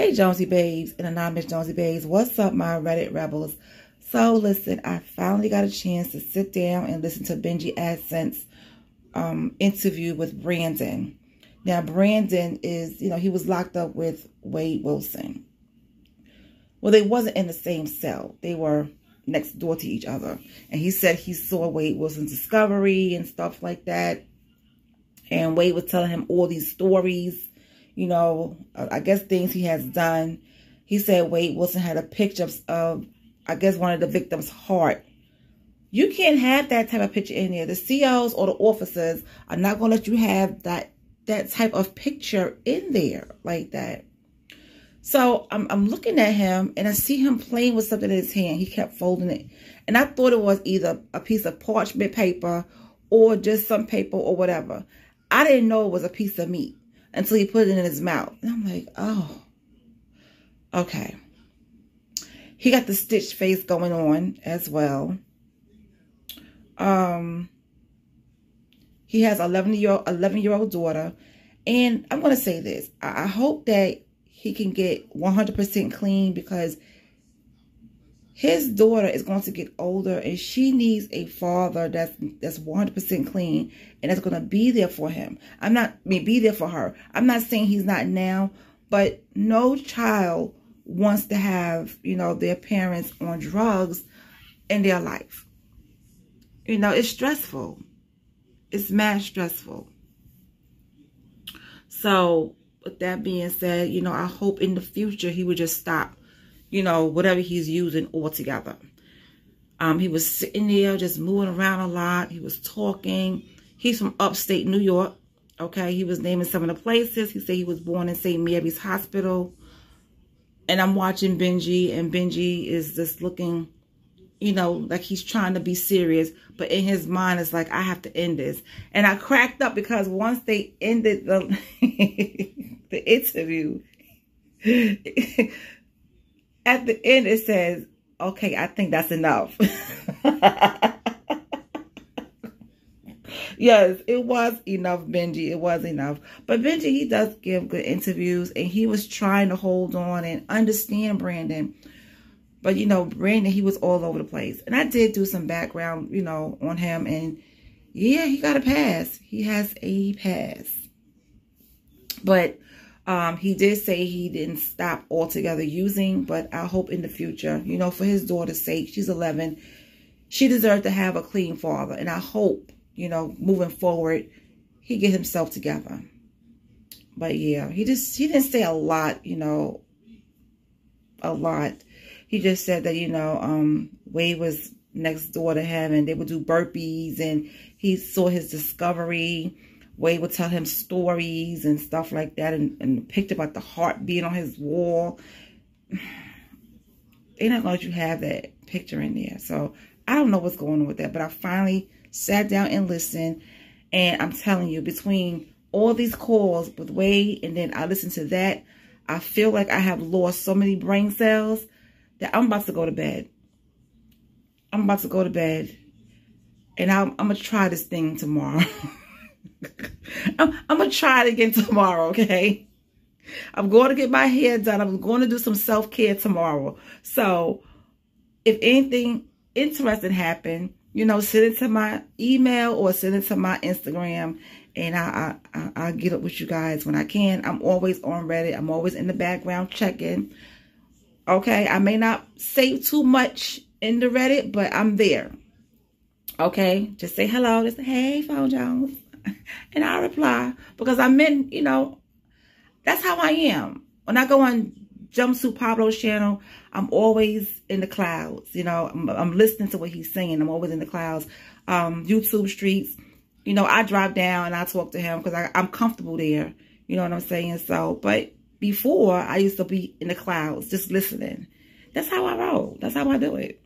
Hey, Jonesy Babes and Anonymous Jonesy Babes. What's up, my Reddit Rebels? So, listen, I finally got a chance to sit down and listen to Benji Adsense um, interview with Brandon. Now, Brandon is, you know, he was locked up with Wade Wilson. Well, they wasn't in the same cell. They were next door to each other. And he said he saw Wade Wilson's discovery and stuff like that. And Wade was telling him all these stories you know, uh, I guess things he has done. He said Wade Wilson had a picture of, I guess, one of the victim's heart. You can't have that type of picture in there. The COs or the officers are not going to let you have that that type of picture in there like that. So I'm, I'm looking at him and I see him playing with something in his hand. He kept folding it. And I thought it was either a piece of parchment paper or just some paper or whatever. I didn't know it was a piece of meat until he put it in his mouth. And I'm like, oh, okay. He got the stitch face going on as well. Um, he has 11 year old, 11 year old daughter. And I'm going to say this. I, I hope that he can get 100% clean because his daughter is going to get older and she needs a father that's that's 100% clean and that's going to be there for him. I'm not I mean be there for her. I'm not saying he's not now, but no child wants to have, you know, their parents on drugs in their life. You know, it's stressful. It's mad stressful. So, with that being said, you know, I hope in the future he would just stop you know, whatever he's using altogether. Um, he was sitting there just moving around a lot. He was talking. He's from upstate New York. Okay, he was naming some of the places. He said he was born in St. Mary's Hospital. And I'm watching Benji, and Benji is just looking, you know, like he's trying to be serious. But in his mind, it's like, I have to end this. And I cracked up because once they ended the, the interview, at the end it says, okay, I think that's enough. yes, it was enough, Benji. It was enough. But Benji, he does give good interviews, and he was trying to hold on and understand Brandon. But, you know, Brandon, he was all over the place. And I did do some background, you know, on him. And, yeah, he got a pass. He has a pass. But um, he did say he didn't stop altogether using, but I hope in the future, you know, for his daughter's sake, she's 11, she deserves to have a clean father. And I hope, you know, moving forward, he get himself together. But yeah, he just, he didn't say a lot, you know, a lot. He just said that, you know, um, Wade was next door to and they would do burpees and he saw his discovery Wade would tell him stories and stuff like that and, and picked about the heart being on his wall. They're not going to let you have that picture in there. So I don't know what's going on with that. But I finally sat down and listened. And I'm telling you, between all these calls with Wade and then I listened to that, I feel like I have lost so many brain cells that I'm about to go to bed. I'm about to go to bed. And I'm, I'm going to try this thing tomorrow. I'm, I'm going to try it again tomorrow, okay? I'm going to get my hair done. I'm going to do some self-care tomorrow. So if anything interesting happen, you know, send it to my email or send it to my Instagram and I, I, I'll get up with you guys when I can. I'm always on Reddit. I'm always in the background checking. Okay, I may not say too much in the Reddit, but I'm there. Okay, just say hello. Just say, hey, Phone Jones. And I reply because I'm in, you know, that's how I am. When I go on Jumpsuit Pablo's channel, I'm always in the clouds. You know, I'm, I'm, listening to what he's saying. I'm always in the clouds. Um, YouTube streets, you know, I drive down and I talk to him because I'm comfortable there. You know what I'm saying? So, but before, I used to be in the clouds just listening. That's how I roll. That's how I do it.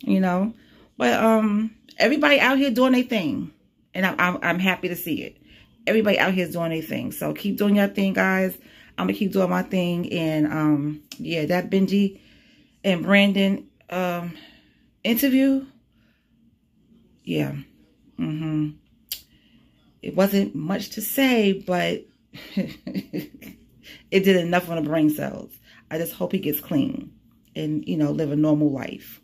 You know? But um, everybody out here doing their thing. And I'm, I'm, I'm happy to see it. Everybody out here is doing their thing. So keep doing your thing, guys. I'm going to keep doing my thing. And, um, yeah, that Benji and Brandon um, interview, yeah. Mm-hmm. It wasn't much to say, but it did enough on the brain cells. I just hope he gets clean and, you know, live a normal life.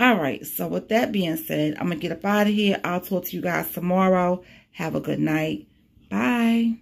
All right. So with that being said, I'm going to get up out of here. I'll talk to you guys tomorrow. Have a good night. Bye.